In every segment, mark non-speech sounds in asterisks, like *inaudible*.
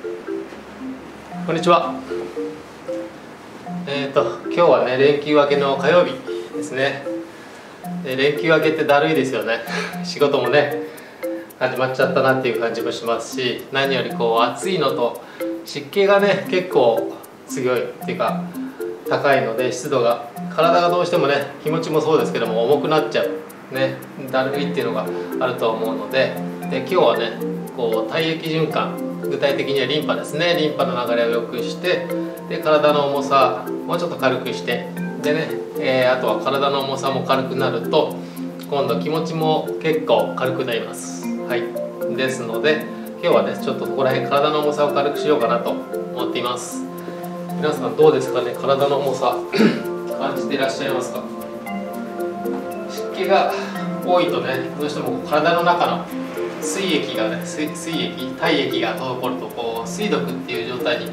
こんにちは。えっ、ー、と今日はね連休明けの火曜日ですね。連休明けってだるいですよね。*laughs* 仕事もね始まっちゃったなっていう感じもしますし、何よりこう暑いのと湿気がね結構強いっていうか高いので湿度が体がどうしてもね気持ちもそうですけども重くなっちゃうねだるいっていうのがあると思うのでで今日はねこう体液循環具体的にはリンパですね。リンパの流れを良くしてで体の重さもうちょっと軽くしてでね、えー、あとは体の重さも軽くなると今度気持ちも結構軽くなります。はい。ですので今日はねちょっとそこら辺体の重さを軽くしようかなと思っています。皆さんどうですかね体の重さ *coughs* 感じていらっしゃいますか？湿気が多いとねどうしても体の中の水液がね水液体液が滞るとこう水毒っていう状態に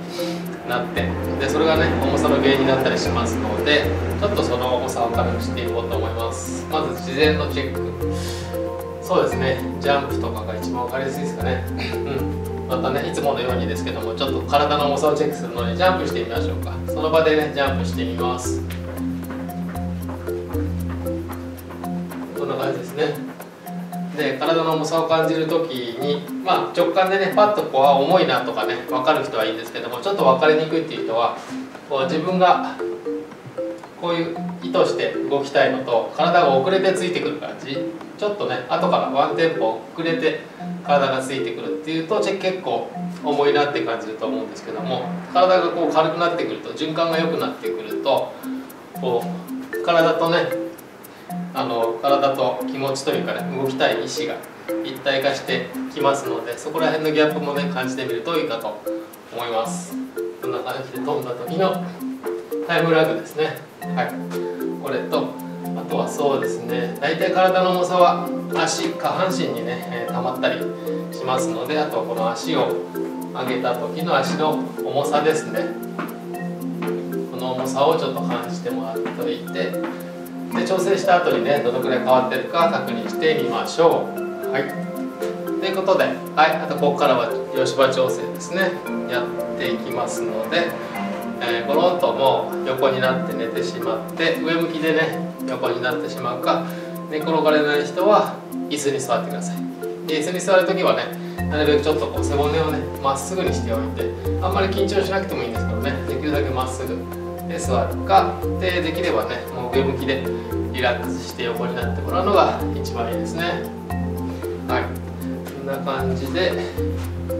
なってでそれがね重さの原因になったりしますのでちょっとその重さを軽くしていこうと思います。まず事前のチェック。そうですね。ジャンプとかが一番分かりやすいですかね。うん。またねいつものようにですけどもちょっと体の重さをチェックするのにジャンプしてみましょうか。その場でねジャンプしてみます。重さを感じる時に、まあ、直感でねパッとこう重いなとかね分かる人はいいんですけどもちょっと分かりにくいっていう人はこう自分がこういう意図して動きたいのと体が遅れてついてくる感じちょっとね後からワンテンポ遅れて体がついてくるっていうと結構重いなって感じると思うんですけども体がこう軽くなってくると循環が良くなってくるとこう体とねあの体と気持ちというかね動きたい意志が一体化してきますのでそこら辺のギャップもね感じてみるといいかと思います。こんな感じで飛んだ時のタイムラグですね。はい。これとあとはそうですね大体体の重さは足下半身にね、えー、溜まったりしますのであとはこの足を上げた時の足の重さですね。この重さをちょっと感じてもらっておいてで調整した後にねどのくらい変わってるか確認してみましょう。はい。ということで、はい、あとここからは吉羽調整ですね。やっていきますので、えー、ゴロンともう横になって寝てしまって上向きでね横になってしまうか寝転がれない人は椅子に座ってください。椅子に座る時はねなるべくちょっとこう背骨をねまっすぐにしておいてあんまり緊張しなくてもいいんですけどねできるだけまっすぐで座るかでできればねもう上向きでリラックスして横になってもらうのが一番いいですね。はい。こんな感じで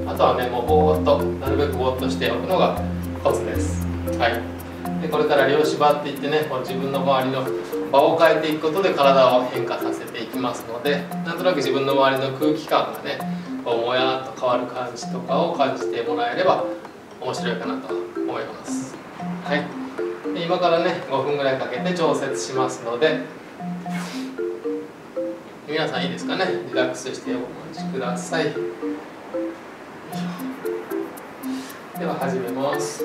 あとはねもうぼーっとなるべくぼーっとしておくのがコツです。はい。でこれから両芝っていってねこう自分の周りの場を変えていくことで体を変化させていきますのでなんとなく自分の周りの空気感がねこうもやっと変わる感じとかを感じてもらえれば面白いかなと思います。はい。今からね5分ぐらいかけて調節しますので皆さんいいですかね？リラックスしてお待ちください。では始めます。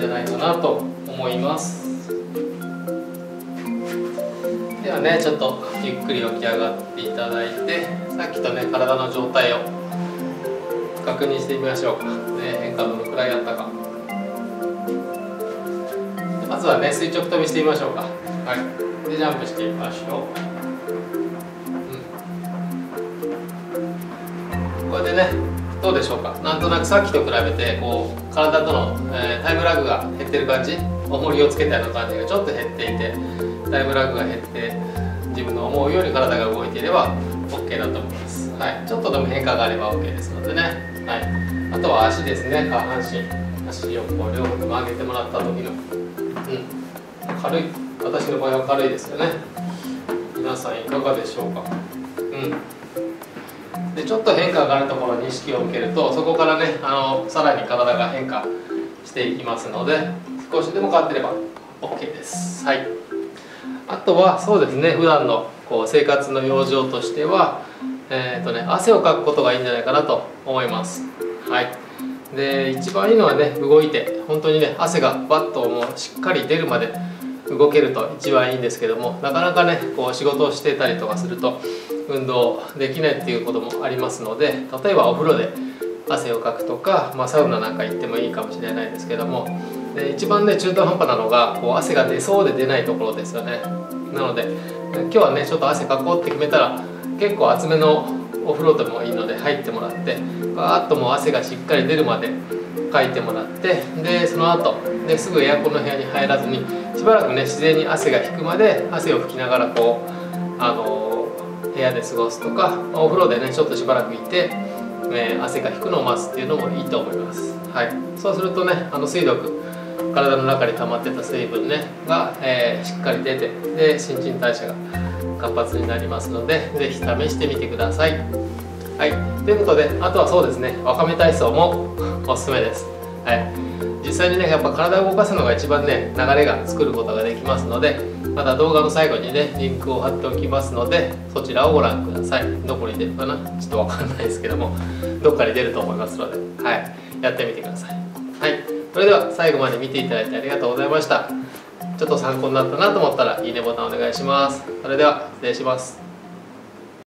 じゃないかなと思います。ではねちょっとゆっくり起き上がっていただいてさっきとね体の状態を確認してみましょうか、ね、変化どのくらいあったか。まずはね垂直跳びしてみましょうか。はい。でジャンプしてみましょう。うん。これでねどうでしょうか？なんとなくさっきと比べてこう体との、えー、タイムラグが減ってる感じ？重りをつけたような感じがちょっと減っていてタイムラグが減って自分の思うように体が動いていれば OK だと思います、はい、ちょっとでも変化があれば OK ですのでね、はい、あとは足ですね。下半身。足をこう両方曲げてもらった時の、うん、軽い。私の場合は軽いですよね。皆さんいかがでしょうか？うん。でちょっと変化があるところに意識を向けるとそこからねあのさらに体が変化していきますので少しでも変わってれば OK です。はい。あとはそうですね普段のこう生活の養生としてはえーとね、汗をかくことがいいんじゃないかなと思います。はい。で一番いいのはね動いて本当にね汗がバッともうしっかり出るまで動けると一番いいんですけどもなかなかねこう仕事をしてたりとかすると運動できないっていうこともありますので例えばお風呂で汗をかくとか、まあ、サウナなんか行ってもいいかもしれないですけどもで一番ね中途半端なのがこう汗が出そうで出ないところですよね。なので今日はねちょっと汗かこうって決めたら結構厚めのお風呂でもいいので入ってもらってガーッともう汗がしっかり出るまでかいてもらってでその後ですぐエアコンの部屋に入らずにしばらくね自然に汗が引くまで汗を拭きながらこうあの部屋で過ごすとかお風呂でねちょっとしばらくいて、えー、汗が引くのを待つっていうのもいいと思います、はい、そうするとねあの水毒体の中に溜まってた水分ねが、えー、しっかり出てで新陳代謝が活発になりますので是非試してみてください。はい。ということであとはそうですねわかめ体操も *laughs* おすすめです。はい。実際にねやっぱ体を動かすのが一番ね流れが作ることができますのでまた動画の最後にねリンクを貼っておきますのでそちらをご覧ください。どこに出るかな？ちょっとわかんないですけどもどっかに出ると思いますのではい。やってみてください。はい。それでは最後まで見ていただいてありがとうございました。ちょっと参考になったなと思ったらいいねボタンお願いします。それでは失礼します。